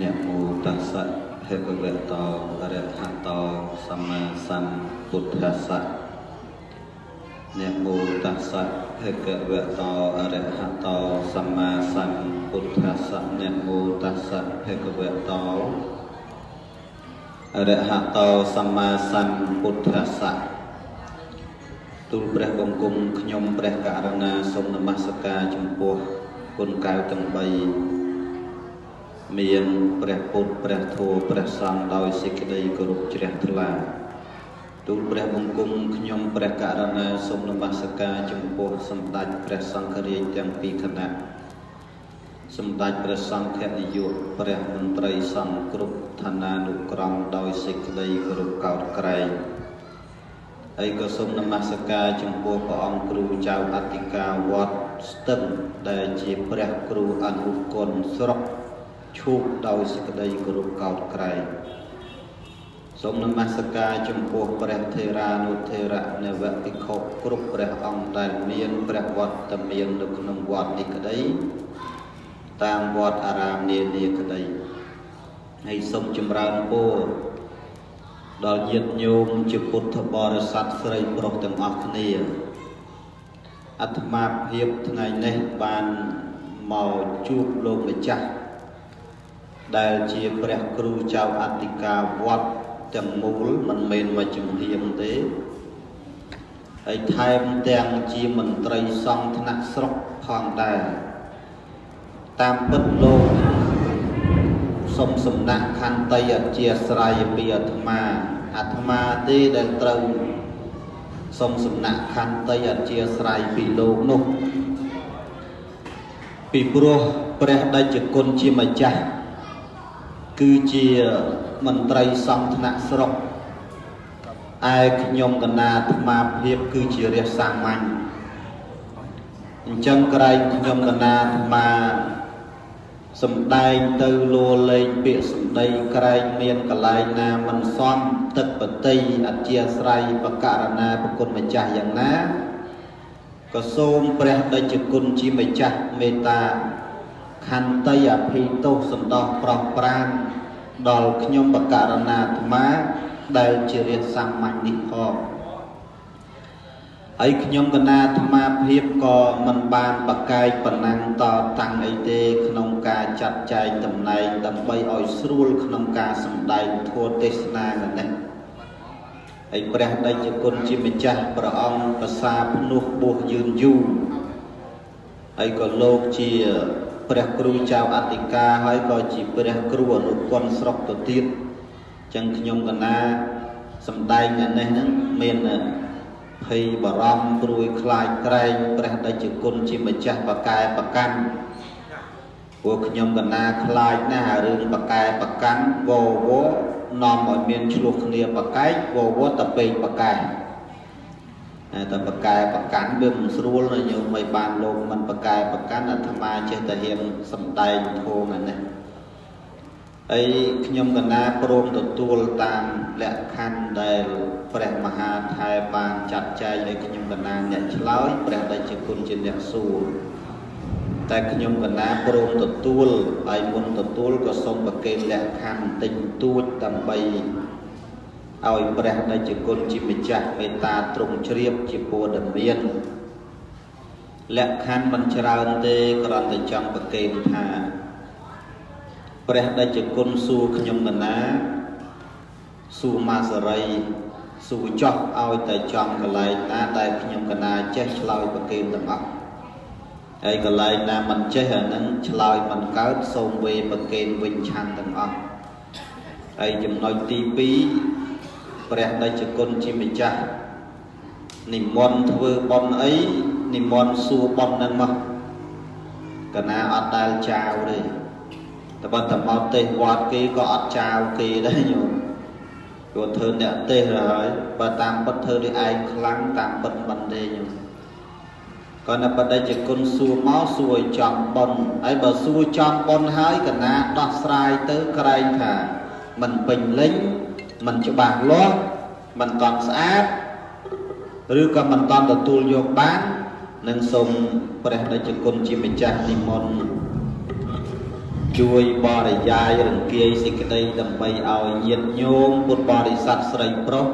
នមោតស្សៈភគវតោអរហតោសម្មាសម្ពុទ្ធស្សៈនមោតស្សៈភគវតោអរហតោសម្មាសម្ពុទ្ធស្សៈនមោតស្សៈភគវតោអរហតោសម្មាសម្ពុទ្ធស្សៈទូលព្រះបង្គំខ្ញុំព្រះករុណាសូមនមស្ការចំពោះគុណកៅទាំង3 មានព្រះពុទ្ធព្រះធម៌ព្រះសង្ឃដោយសេចក្តីគោរពជ្រះថ្លាទូលព្រះបង្គំខ្ញុំព្រះករុណាសូមនមស្ការចំពោះសម្ដេចព្រះសង្ឃរាជទាំងពីរគណៈសម្ដេចព្រះសង្ឃនាយកព្រះមន្ត្រីសង្ឃគ្រប់ឋានានុក្រមដោយសេចក្តីគោរពកោតក្រែងហើយក៏សូមនមស្ការចំពោះព្រះអង្គគ្រូចៅអធិការវត្តស្ទឹងដែលជាព្រះគ្រូអនុគុណស្រុក ឈូកដោយសេចក្តីគោរពកោតក្រែងសូមនមស្ការចំពោះព្រះថេរានុថេរៈនវភិក្ខុគ្រប់ព្រះអង្គដែលមានព្រះវត្តមាននៅក្នុងវត្តនេះក្តីតាមវត្តអារាមនានាក្តីហើយសូមចម្រើនពរដល់ញាតិញោមជាពុទ្ធបរិស័ទស្រីប្រុសទាំងអស់គ្នាអាត្មាភាពថ្ងៃនេះបានមកជួបលោកម្ចាស់ ដែលជាព្រះគ្រូចៅអធិការវត្តទាំងមូលមិនមែនមកជំហៀងទេហើយថែមទាំងជាមន្ត្រីសង្ឃថ្នាក់ស្រុកផងដែរតាមពិតលោកសុំសំណាក់ខន្តីអធិស្រ័យពីអាត្មាអាត្មាទេដែលត្រូវសុំសំណាក់ខន្តីអធិស្រ័យពីលោកនោះពីព្រោះព្រះដេចគុណជាម្ចាស់ គឺជាមន្ត្រីសង្ឃថ្នាក់ស្រុកឯខ្ញុំកណាអាត្មាភាពគឺជារះសាមញ្ញអញ្ចឹងក្រែងខ្ញុំកណាអាត្មាសំដែងទៅលួលេងពាក្យសម្ដីក្រែងមានកលែងណាមិនសមទឹកបតីអធិស្រ័យបករណាប្រគុណម្ចាស់យ៉ាងណាក៏សូមព្រះដេចគុណជាម្ចាស់មេត្តា ខន្តីអភ័យទោសសន្តោសប្រោះប្រានដល់ខ្ញុំបករណាអាត្មាដែលជារាជសាមញ្ញនេះផងហើយខ្ញុំកណាអាត្មាភាពក៏មិនបានបកកាយប៉ុណ្ណាំងតតាំងអីទេ ក្នុងការចាត់ចែងតំណែងដើម្បីឲ្យស្រួលក្នុងការសម្ដែងធម៌ទេសនានេះហើយព្រះដេចគុណជាម្ចាស់ព្រះអង្គប្រសាភ្នោះបួសយឺនយូរហើយក៏លោកជា ព្រះគ្រូចៅអធិការហើយក៏ជាព្រះគ្រូអនុគុណស្រុកទៅទៀតចឹងខ្ញុំកណាសំដែងនៅនេះហ្នឹងមានភ័យបារម្ភព្រួយខ្លាចក្រែងព្រះដេចគុណជាម្ចាស់បកែប្រកាន់ពួកខ្ញុំកណាខ្លាចណាស់រឿងបកែប្រកាន់វវនាំឲ្យមានឆ្លោះគ្នាបកែកវវតពេកបកែ តែបកែប្រកាន់វាមិនស្រួលណាញោមមិនបានលោកមិនបកែប្រកាន់អាត្មាចេះតែរៀនសំដែងធម៌ណានេះហើយខ្ញុំកណាព្រមទទួលតាមលក្ខខណ្ឌដែលព្រះមហាថែបានចាត់ចែងឲ្យខ្ញុំកណាអ្នកឆ្លើយព្រះដេចគុណជាអ្នកសួរតែខ្ញុំកណាព្រមទទួលហើយមុនទទួលក៏សូមប្រគេនលក្ខខណ្ឌតិចតួចដើម្បី ឲ្យព្រះដែលជាគុណជាម្ចាស់មេត្តាទ្រង់ជ្រាបជាពរដែលមានលក្ខខណ្ឌមិនច្រើនទេគ្រាន់តែចង់ប្រកេនថាព្រះដែលជាគុណសួរខ្ញុំកណាសួរមាសរីសួរចោះឲ្យតែចំកន្លែងណាដែលខ្ញុំកណាចេះឆ្លើយប្រកេនទាំងអស់ហើយកន្លែងណាមិនចេះអានឹងឆ្លើយមិនកើតសូមវេប្រកេនវិញឆាន់ទាំងអស់ហើយចំណុចទី2 ព្រះដេចគុណជាម្ចាស់និមន្តធ្វើបន់អីនិមន្តសួរបន់នឹងមកកណាអត់ដែលចៅទេតែបើតមកទេសវត្តគេក៏អត់ចៅគេដែរញោមគាត់ធ្វើអ្នកទេសហើយបើតាមពិតធ្វើដូចឯងខ្លាំងតាមពិតមិនទេញោមក៏នៅបដិជគុណសួរមកសួរឲ្យចំបន់ហើយបើសួរចំបន់ហើយកណាដោះស្រាយទៅក្រែងថាមិនពេញលេញ មិនច្បាស់លាស់មិនតន់ស្អាតឬក៏មិនតន់ទទួលយកបាននឹងសូមព្រះដេចគុណជាម្ចាស់និមន្តជួយបរិយាយរង្គាយសេចក្តីដើម្បីឲ្យញាតិញោមពុទ្ធបរិស័ទស្រីប្រុស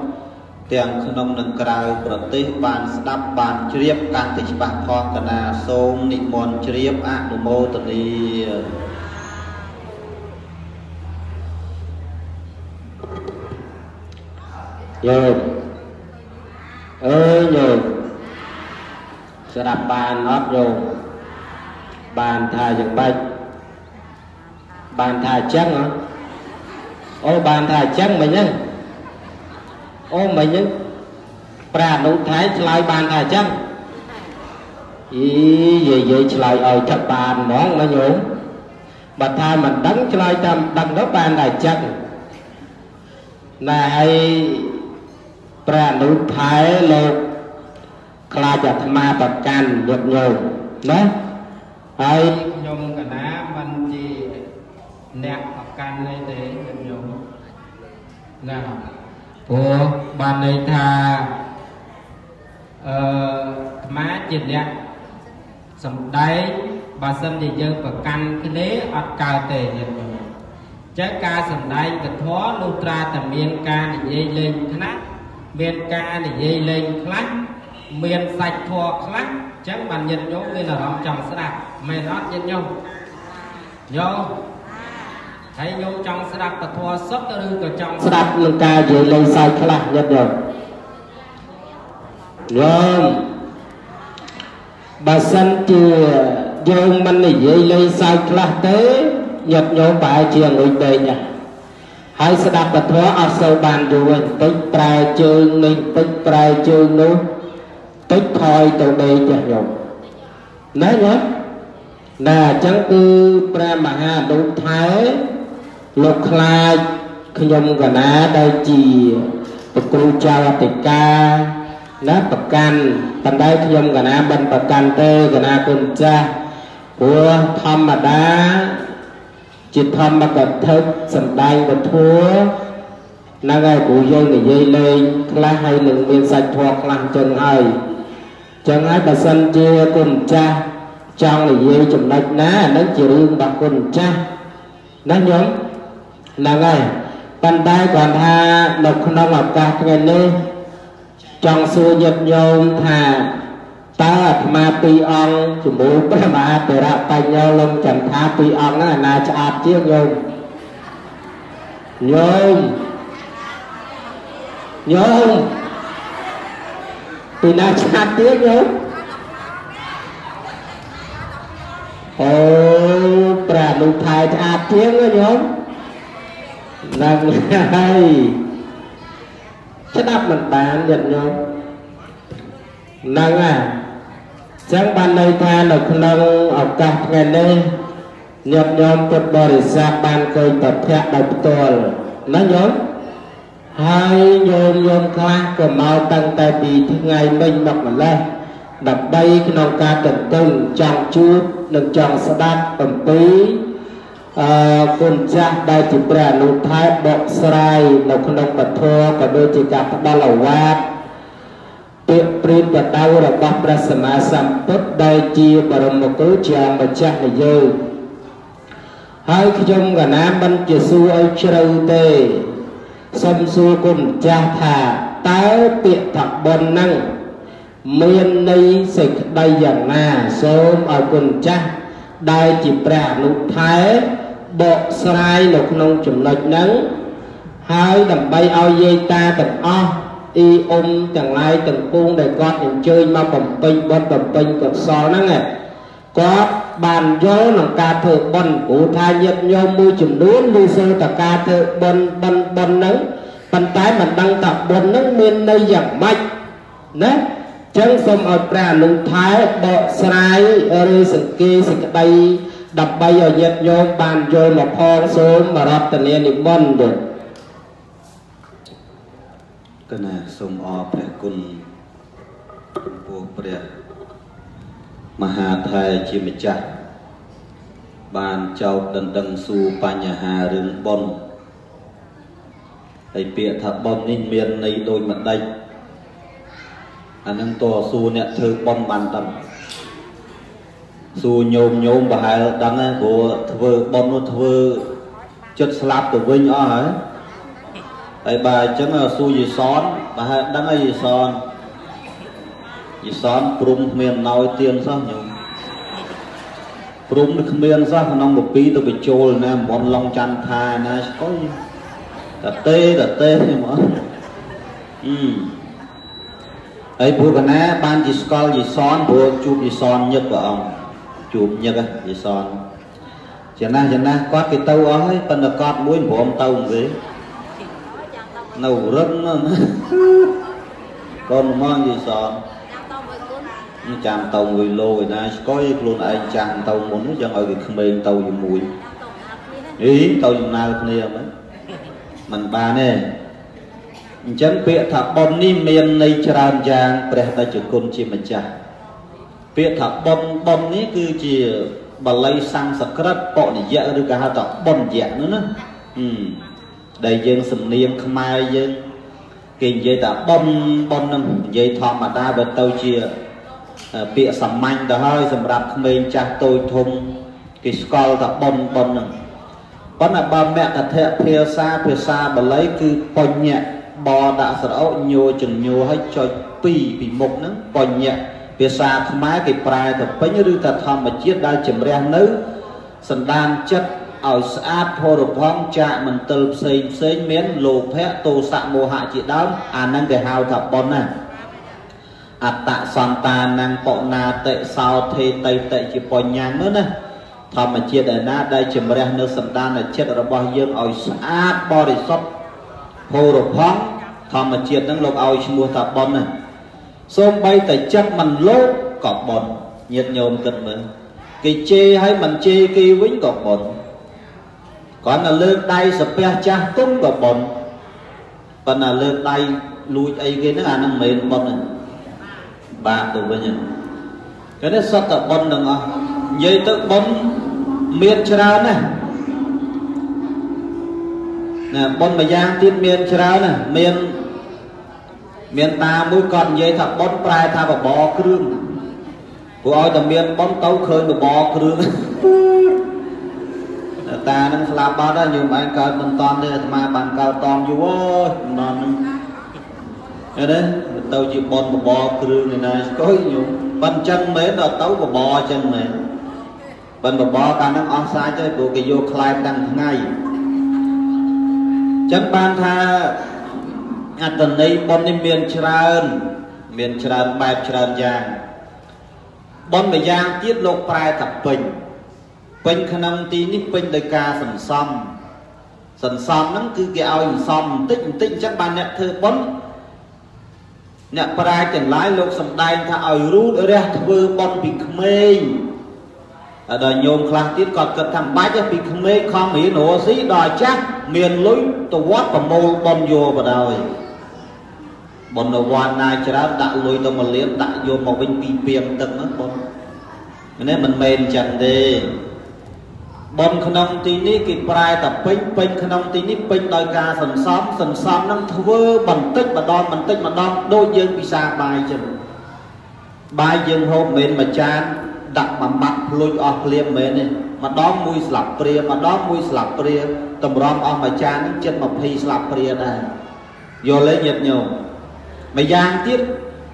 ទាំងក្នុងនិងក្រៅប្រទេសបានស្ដាប់បានជ្រាបកាន់តែច្បាស់ផងកណាសូមនិមន្តជ្រាបអនុមោទនា យោមអើយយោមស្ដាប់បានអត់យោមបានថាយ៉ាងម៉េចបានថាអញ្ចឹងអូបានថាអញ្ចឹងមិញហ្នឹងអូមិញហ្នឹងប្រាអនុថៃឆ្លើយបានថាអញ្ចឹងអីយាយយាយឆ្លើយឲ្យថាបានហ្មងណាញោមបើថាមិនដឹងឆ្លើយតាមដឹងទៅបានតែអញ្ចឹងណែហើយ ព្រះអនុថៃលោកខ្លាចអាត្មាប្រកាន់ញាតិញោមណាហើយខ្ញុំកណាមិនជាអ្នកប្រកាន់អីទេញាតិញោមណាព្រោះបានន័យថាអឺអាត្មាជាអ្នកសំដែងបើសិនជាយើងប្រកាន់គ្នាអត់កើតទេញាតិញោមចឹងការសំដែងពធលុត្រាតែមានការនិយាយលេងខ្លះ មានការនិយាយលេងខ្លះមានសាច់ធေါ်ខ្លះចឹងបានញាតិញោមមានអារម្មណ៍ចង់ស្ដាប់មែនអត់ញាតិញោមញោមហើយញោមចង់ស្ដាប់ពធសុទ្ធឬក៏ចង់ស្ដាប់នឹងការនិយាយលេងសើចខ្លះញាតិញោមញោមបើសិនជាយើងមិននិយាយលេងសើចខ្លះទេញាតិញោមប្រហែលជាងុយដេកណា ហើយស្ដាប់ពធអត់សូវបានយល់បន្តិចប្រែជើងនេះបន្តិចប្រែជើងនោះតិចថយទៅដេកចាស់ញោមណាញោមណាអញ្ចឹងគឺព្រះមហាអនុថែលោកខ្លាចខ្ញុំកណាដែលជាប្រគ្រូចៅអតិកាណាប្រកាន់ប៉ុន្តែខ្ញុំកណាមិនប្រកាន់ទេកណាគុណចាស់ព្រោះធម្មតា ជាធម្មកថាសំដែងពធัวហ្នឹងហើយព្រោះយើងនិយាយលេងខ្លះហើយនឹងមានសាច់ធម៌ខ្លះចឹងហើយចឹងហើយបើសិនជាគុណចាស់ចង់និយាយចំណុចណាហ្នឹងជារឿងរបស់គុណចាស់ណាញោមហ្នឹងហើយប៉ុន្តែគាត់ថានៅក្នុងឱកាសថ្ងៃនេះចង់សួរញាតិញោមថា តើអាត្មាពីរអង្គជាមួយព្រះមហាធរៈបញ្ញោលំចន្ទថាពីរអង្គហ្នឹងអាណាឆ្អាតជាងញោមញោមញោមពីណាឆ្អាតទៀតញោមអូព្រះអនុថែឆ្អាតជាងញោមហ្នឹងហើយស្ដាប់មិនបានញាតិញោមហ្នឹងហើយ ចឹងបានន័យថានៅក្នុងឱកាសថ្ងៃនេះញាតិញោមពុទ្ធបរិស័ទបានឃើញប្រភពដោយផ្ទាល់ណាញោមហើយញោមញោមខ្លះក៏មកតាំងតែពីថ្ងៃមិញមកម្លេះដើម្បីក្នុងការទន្ទឹងចង់ជួបនិងចង់ស្ដាប់អំពីអឺគុណចាស់ដែលជាព្រះអនុថែបកស្រាយនៅក្នុងពធក៏ដូចជាការផ្ដល់អវាទ ពាក្យព្រានបដៅរបស់ព្រះសម្មាសម្ពុទ្ធដែលជាបរមគ្រូជាម្ចាស់នៃយើងហើយខ្ញុំកណាមិនជាសួរឲ្យជ្រៅទេសូមសួរគុណម្ចាស់ថាតើពាក្យថាបុណ្យហ្នឹងមានន័យសេចក្តីយ៉ាងណាសូមឲ្យគុណម្ចាស់ដែលជាព្រះអនុថែបកស្រាយនៅក្នុងចំណុចហ្នឹងហើយដើម្បីឲ្យយាយតាទាំងអស់ អ៊ីអ៊ុំទាំងឡាយទាំងពងដែលគាត់អញ្ជើញមកបំពេញបុណ្យបំពេញកុសលហ្នឹងគាត់បានយល់ក្នុងការធ្វើបុណ្យព្រោះថាញាតិញោមមួយចំនួនឮសូរតែការធ្វើបុណ្យបុណ្យបុណ្យហ្នឹងប៉ុន្តែមិនដឹងថាបុណ្យហ្នឹងមានន័យយ៉ាងម៉េចណាចឹងសូមឲ្យព្រះអនុថែបកស្រាយឬសង្កេតសេចក្តីដើម្បីឲ្យញាតិញោមបានយល់មកផងសូមរតនានិមន្តទៀត កណាសូមអរព្រះគុណចំពោះព្រះមហាថែជាម្ចាស់បានចោទដណ្ដឹងសួរបញ្ហារឿងបុណ្យហើយពាក្យថាបុណ្យនេះមានន័យដូចម្ដេចអានឹងតសួរអ្នកធ្វើបុណ្យបានដឹងសួរញោមញោមប្រហែលដឹងហើយព្រោះធ្វើប៉ុននោះធ្វើចិត្តស្លាប់ទៅវិញអស់ហើយ ហើយបើអញ្ចឹងសួរយីសនប្រហែលដឹងហើយយីសនយីសនព្រំគ្មានណយទៀនសោះញោមព្រំគ្មានសោះក្នុងកពីទៅបញ្ចូលណាមន់ឡងច័ន្ទថាណាស្គយតទេតទេហ្មងអឺហើយព្រោះកណាបានជាស្កល់យីសនព្រោះជួបយីសនញឹកព្រះអង្គជួបញឹកយីសនចំណាស់ចំណាស់គាត់គេទៅអស់ហើយប៉ុន្តែគាត់មួយព្រមទៅទេ នៅរឹងណាកូនមកយីសនចាំទៅមួយលោឯណាស្គយខ្លួនឯងចាំទៅមុនយ៉ាងឲ្យគេក្មេងទៅជាមួយអីទៅដំណើរគ្នាមិនមិនបានទេអញ្ចឹងពាក្យថាប៉ុននេះមានន័យច្រើនយ៉ាងព្រះតេជគុណជាម្ចាស់ពាក្យថាប៉ុនប៉ុននេះគឺជាបាលីសំស្ក្រឹតបនិយៈឬក៏ហៅថាប៉ុនយៈនោះណា ដែលយើងសំនៀងខ្មែរយើងគេនិយាយថាប៉ុនប៉ុននឹងនិយាយធម្មតាបើទៅជាពាក្យសាមញ្ញទៅហើយសម្រាប់ក្មេងចាស់តូចធំគេស្គាល់ថាប៉ុនប៉ុននឹងប៉ុន្តែបើមគ្គធភាសាភាសាបាលីគឺបញ្ញៈបដាក់ស្រអោញោចញោឲ្យចុច2ពីមុខហ្នឹងបញ្ញៈភាសាខ្មែរគេប្រែទៅពេញឬថាធម្មជាតិដែលជំរះនៅសន្តានចិត្ត ឲ្យស្អាតផរផង់ចាកមន្ទិលផ្សេងផ្សេងមានលោភៈទោសៈមោហៈជាដើមអាហ្នឹងគេហៅថាបុណ្យណាអត្តសន្តានងបណាតិសោធេតៃតិជាបញ្ញានោះណាធម្មជាតិឯណាដែលជំរះនៅសន្តានចិត្តរបស់យើងឲ្យស្អាតបរិសុទ្ធផូរផង់ធម្មជាតិហ្នឹងលោកឲ្យឈ្មោះថាប៉ុនណាសូម្បីតែចិត្តមិនលោកក៏ប៉ុនញាតញោមគិតមើលគេជេរឲ្យមិនជេរគេវិញក៏ប៉ុ នគាត់ទៅលើកដៃសាពះចាស់ទុំក៏ប៉ុនប៉ុន្តែលើកដៃលួចអីគេហ្នឹងអាហ្នឹងមិនមែនប៉ុនទេបាបទៅវិញគេនេះសត្វតែប៉ុនទាំងអស់និយាយទៅប៉ុនមានច្រើនណាស់ណាប៉ុនមួយយ៉ាងទៀតមានច្រើនណាស់មានមានតាមួយគាត់និយាយថាប៉ុនប្រែថាបបរគ្រឿងព្រោះឲ្យតែមានប៉ុនទៅឃើញបបរគ្រឿង តានឹងស្លាប់បាត់ហើយញោមឯងកើតមិនតន់ទេអាត្មាបានកើតតន់យូរអើយមិនហ្នឹងឃើញទេទៅជាប៉ុនបបរគ្រឿងឯណាស្គយញោមប៉ុនចឹងមែនដល់ទៅបបរចឹងមែនប៉ុនបបរកាលហ្នឹងអស់សាច់ហើយព្រោះគេយកខ្លែបតាំងថ្ងៃចឹងបានថាអត្តន័យបុណ្យនេះមានច្រើន មានច្រើនបែបច្រើនយ៉ាងបុណ្យមួយយ៉ាងទៀតលោកប្រែថាពេញ ពេញក្នុងទីនេះពេញដោយការសន្សំសន្សំហ្នឹងគឺគេឲ្យសន្សំបន្តិចបន្តិចអញ្ចឹងបានអ្នកធ្វើបុណ្យអ្នកប្រាជ្ញទាំងឡាយលោកសំដែងថាឲ្យរូតរះធ្វើបុណ្យពីក្មេងដល់ញោមខ្លះទៀតគាត់គិតថាបាច់ពីក្មេងខំរៀនរស់ស៊ីដល់ចាស់មានលុយទៅវត្តប្រមូលបុណ្យយកបដ ாய் បុណ្យវត្តណាច្រើនដាក់លុយទៅមួយលានដាក់យកមកវិញពីពីងទឹកហ្នឹងបុណ្យនេះមិនមែនអញ្ចឹងទេ បុណ្យក្នុងទីនេះគេប្រែតែពេញពេញក្នុងទីនេះពេញដោយការសន្សំសន្សំនឹងធ្វើបន្តិចម្ដងបន្តិចម្ដងដូចយើងពិសាបាយចឹងបាយយើងហូបមិនមែនមួយចានដាក់មួយម៉ាត់ភ្លុចអស់ភ្លាមមែនទេម្ដងមួយស្លាប់ព្រាម្ដងមួយស្លាប់ព្រាតម្រាំអស់មួយចាននឹងចិត្ត20ស្លាប់ព្រាដែរយល់ទេញាតិញោមម្យ៉ាងទៀត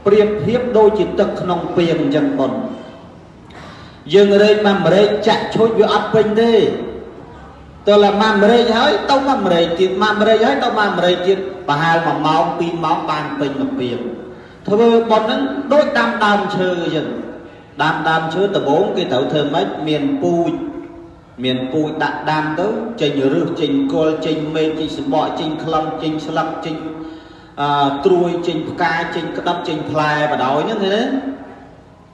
ប្រៀបធៀបដូចជាទឹកក្នុងពាងអញ្ចឹងប៉ុន យើងរែកមកម្រែកចាក់ឈុចវាអត់ពេញទេតើឡាមកម្រែកហើយទៅមកម្រែកទៀតមកម្រែកហើយទៅមកម្រែកទៀតប្រហែល1ម៉ោង2ម៉ោងបានពេញមួយពាងធ្វើប៉ុនហ្នឹងដូចតាមដើមឈើអញ្ចឹងដាំដើមឈើដំបូងគេត្រូវធ្វើម៉េចមានពូជមានពូជដាក់ដាំទៅចេញរឹសចេញគល់ចេញមេឃចេញសបកចេញក្លឹមចេញស្លឹកចេញអឺត្រួយចេញផ្កាចេញក្តាប់ចេញផ្លែបដ ாய் ហ្នឹងណា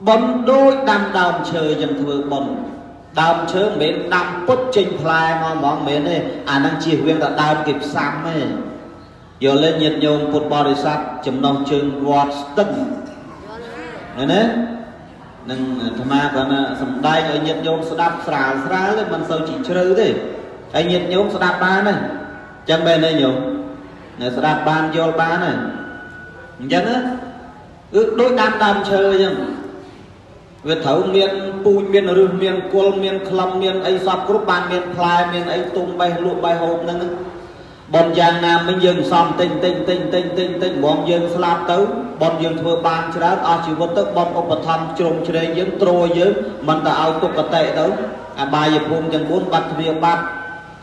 ប៉ុនដូចដាំដើមឈើយ៉ាងធ្វើប៉ុនដើមឈើមិនមែនដាំពុតចេញផ្លែមកហ្មងមិនមែនទេអាហ្នឹងជៀសវាងតែដើមគេផ្សាំទេយកលេញាតញោមពុទ្ធបរិស័ទចំណុះជើងវត្តស្ទឹងឃើញទេនឹងអាត្មាគាត់ថាសំដែងឲ្យញាតិញោមស្ដាប់ស្រាលស្រាលទេមិនសូវជីជ្រៅទេហើយញាតិញោមស្ដាប់បានទេចឹងមែនទេញោមនៅស្ដាប់បានយល់បានទេអញ្ចឹងគឺដូចដាំដើមឈើអញ្ចឹង វាត្រូវមានពូជមានរឹសមានគល់មានក្លឹមមានអីសពគ្រប់បានមានផ្លែមានអីទុំបេះលក់បេះហូបហ្នឹងបនយ៉ាងណាមិញយើងសំតិចតិចតិចតិចតិចតិចហ្មងយើងស្លាប់ទៅបនយើងធ្វើបានច្រើនអស់ជីវិតទៅបនឧបត្ថម្ភជ្រុំជ្រែងយើងទ្រយើងមិនទៅឲ្យទុក្ខតិទៅអបាយភូមិទាំង4បាត់ទ្វាបាត់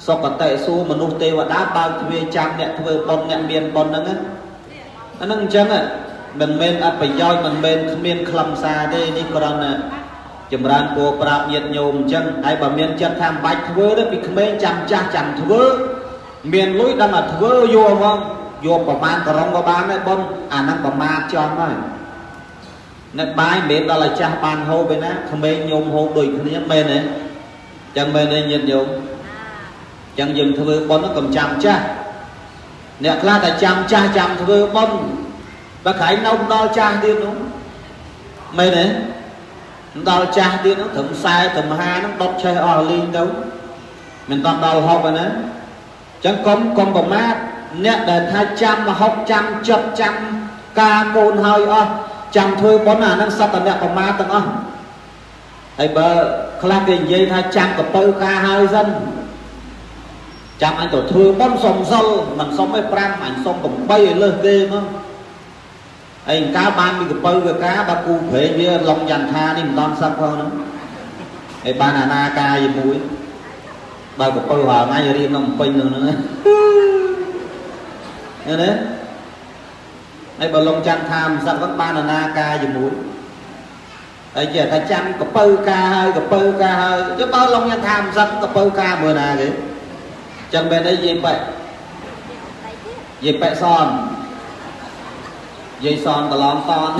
សុគតិសួរមនុស្សទេវតាបើកទ្វាចាំអ្នកធ្វើបនអ្នកមានបនហ្នឹងអាហ្នឹងអញ្ចឹង មិនមែនអប្រយោជន៍មិនមែនគ្មានខ្លឹមសារទេនេះគ្រាន់តែចម្រើនពរប្រាប់ញាតញោមអញ្ចឹងហើយបើមានចិត្តថាមិនបាច់ធ្វើទេពីក្មេងចាំចាស់ចាំធ្វើមានលុយដឹងតែធ្វើយកមកយកប្រមាណក្រងក៏បានដែរប៉ុនអាហ្នឹងប្រមាថចំហើយនៅបាយមិនមែនដល់ឲ្យចាស់បានហូបទេណាក្មេងញោមហូបដូចគ្នាមែនទេចឹងមែនទេញាតិញោមចឹងយើងធ្វើប៉ុនកុំចាំចាស់អ្នកខ្លះតែចាំចាស់ចាំធ្វើប៉ុន បើក្រែងនៅដល់ចាស់ទៀតនោះមែនទេដល់ចាស់ទៀតនោះត្រឹម40ត្រឹម50នោះដុតឆេះអស់លីងទៅមិនដល់ដល់ហប់ទេណាចឹងកុំកុំប្រមាថអ្នកដែលថាចាំមហុកចាំចិត្តចាំការកូនហើយអស់ចាំធ្វើបុណ្យអានឹងសត្វតអ្នកប្រមាថទាំងអស់ហើយបើខ្លះគេនិយាយថាចាំកពៅការហើយសិនចាំអញទៅធ្វើបុណ្យសុំសិលមិនសុំឯ5អញសុំ8ឲ្យលើសគេមក ហើយកាលបានមានកពៅកកាបើគូព្រេងវាឡុងយន្តានេះមិនដល់សឹកផងហ្នឹងហើយបានអាណាកាយមួយបើកពៅរាល់ថ្ងៃរៀនក្នុងពេញនឹងហ្នឹងណាទេហើយបើឡុងច័ន្ទថាមិនសឹកហ្នឹងបានអាណាកាយជាមួយហើយចេះតែចាំកពៅកាហើយកពៅកាហើយចុះបើឡុងញ៉ាំថាមិនសឹកកពៅកាមើលណាគេចឹងមែនអីយាយប៉ែយាយប៉ែសន យាយសនកន្លងតន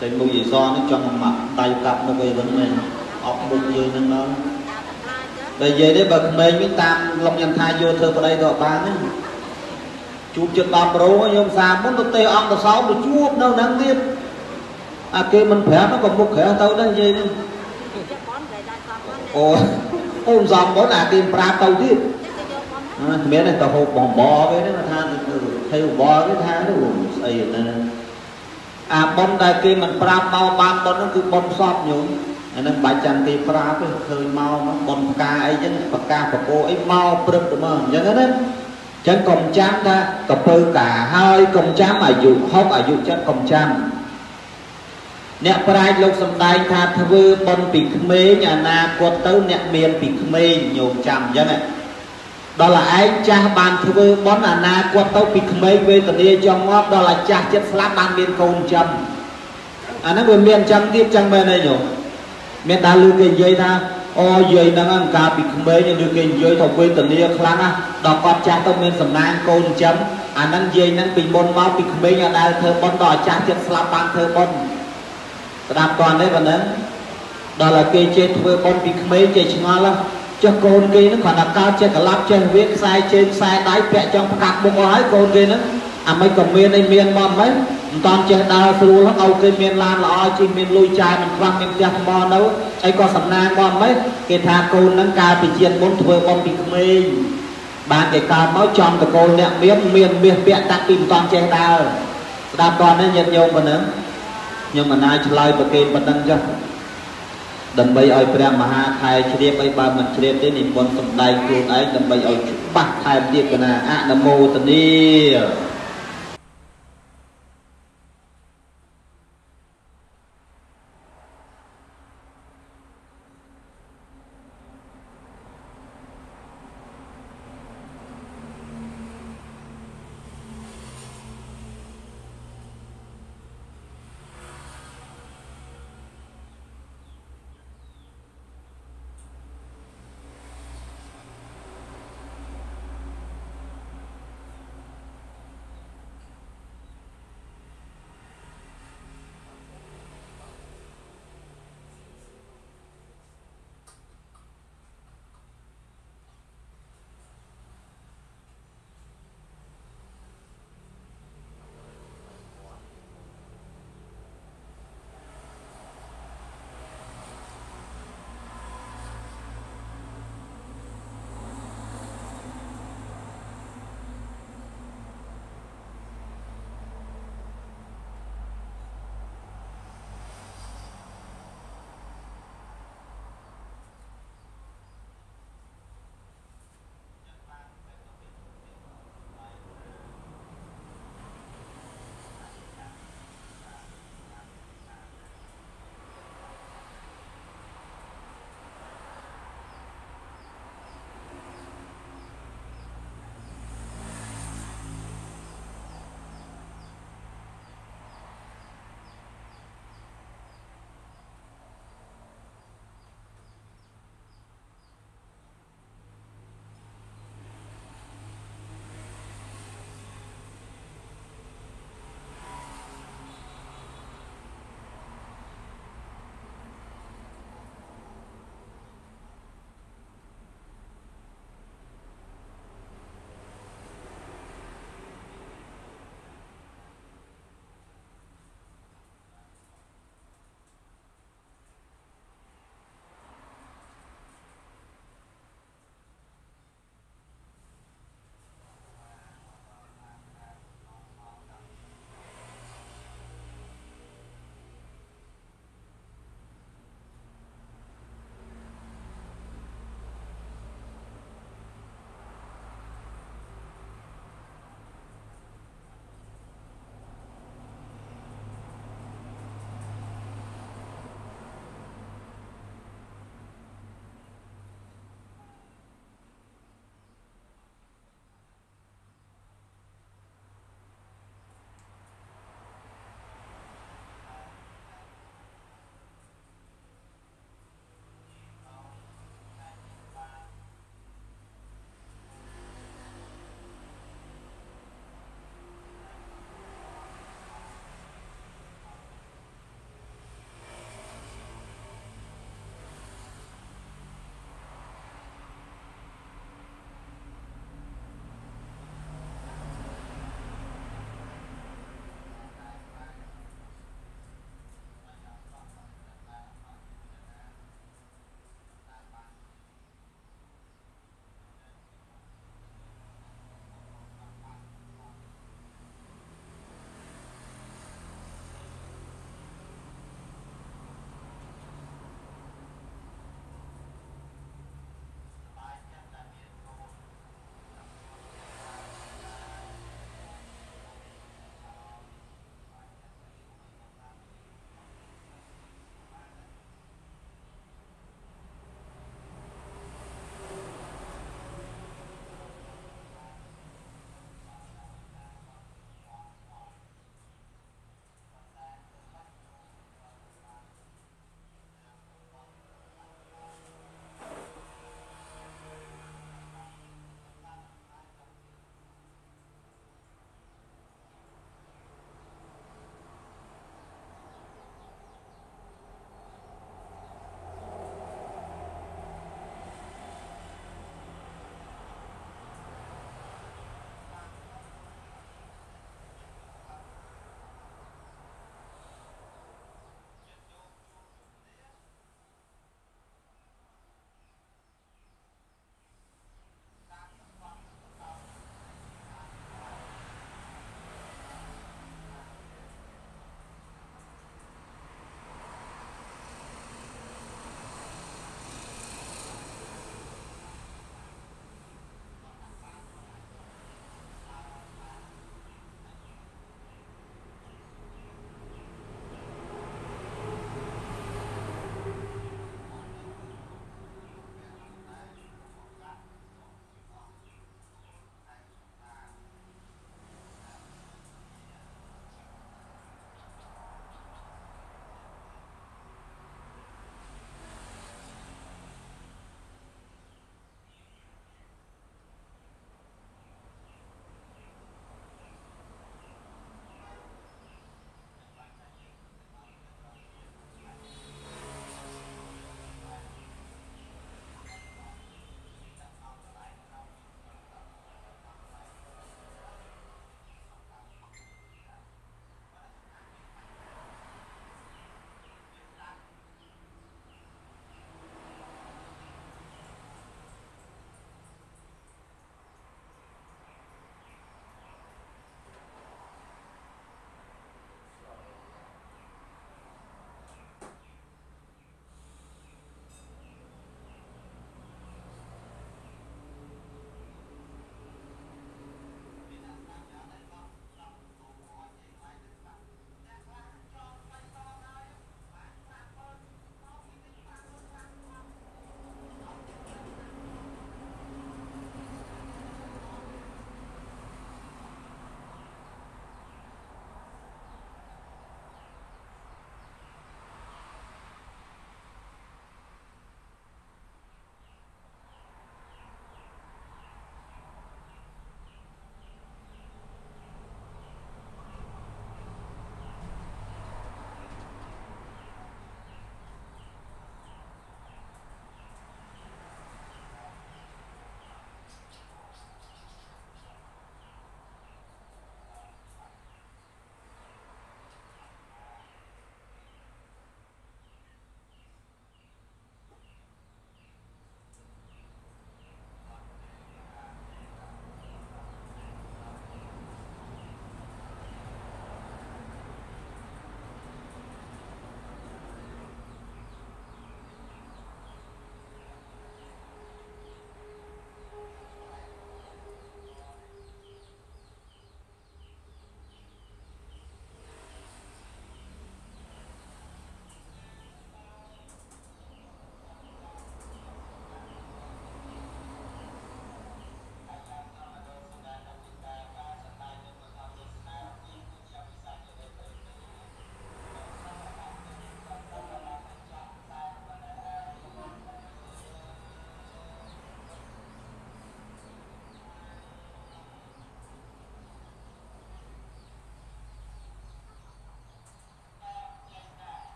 ចេញមុខយាយសននេះចង់មកដៃកាប់មុខអីហ្នឹងមែនអត់មុខយាយហ្នឹងដល់តែយាយនេះបើក្មេងវិញតាមលំញ៉ាំថាយកធ្វើប្តីក៏បានទេជួបជិត10រោខ្ញុំសាមុនទៅទេអង្គទៅសោទៅជួបនៅហ្នឹងទៀតអាគេមិនប្រាប់ក៏មុខក្រៅទៅដែរយាយនេះអូអូនសំបុនអាគេប្រាប់ទៅទៀតមានតែហូបបំបគេហ្នឹងថា ធ្វើបបគេថានោះស្អីណាអាប៉ុនដែលគេមិនប្រាប់មកបានប៉ុនហ្នឹងគឺប៉ុនសពញោមអាហ្នឹងបាច់ចាំគេប្រាប់ទេឃើញមកមកប៉ុនផ្កាអីចឹងផ្កាបពោអីមកព្រឹកទៅមកអញ្ចឹងណាចឹងកុំចាំថាកពើកាហើយកុំចាំអាយុ6អាយុចិត្តកុំចាំអ្នកប្រាជ្ញលោកសំដែងថាធ្វើបុណ្យពីក្មេងអនាគតទៅអ្នកមានពីក្មេងញោមចាំអញ្ចឹង ដល់ឯងចាស់បានធ្វើបុណ្យអនាគតទៅពីក្មេងវេទនាចង់ងាប់ដល់អាចាស់ចិត្តស្លាប់បានមានកូនចាំអាហ្នឹងវាមានចឹងទៀតចឹងមែនទេញោមមានដើរលឺគេនិយាយថាអូយាយហ្នឹងអង្ការពីក្មេងឬគេនិយាយថាវេទនាខ្លាំងណាស់ដល់គាត់ចាស់ទៅមានសំណាងកូនចាំអាហ្នឹងយាយហ្នឹងពីមុនមកពីក្មេងអាចដែលធ្វើបុណ្យដល់អាចាស់ចិត្តស្លាប់បានធ្វើបុណ្យស្ដាប់តន់ទេប៉ុណ្ណឹងដល់ឲ្យគេចេះធ្វើបុណ្យពីក្មេងចេះឆ្ងល់ ចុះកូនគេហ្នឹងគាត់ថាកើតចេះក្លាប់ចេះវាខ្សែជើងខ្សែដៃពាក់ចង់ផ្កាត់មុខអស់ហើយកូនគេហ្នឹងអាមិនក៏មានអីមានមកមិនមិនតាន់ចេះដើរស្រួលហ្នឹងឲ្យគេមានឡានល្អជិះមានលុយចាយមិនខ្វះមានផ្ទះថ្មនៅអីក៏សំណាងមកមិនគេថាកូនហ្នឹងកាលពីជាតិមុនធ្វើបុណ្យពីក្មេងបានគេកើតមកចំតកូលអ្នកមានមានមាសពាក់តាក់ពីមិនតាន់ចេះដើរស្ដាប់តនេះញាតិញោមប៉ុណ្ណឹងខ្ញុំមិនអាចឆ្លើយប្រកេនប៉ុណ្ណឹងចុះ ដើម្បីឲ្យព្រះមហាថែជ្រាបអីបើមិនជ្រាបទេនិមន្តសំដែងខ្លួនឯងដើម្បីឲ្យច្បាស់ថែមទៀតកណាអនុមោទនា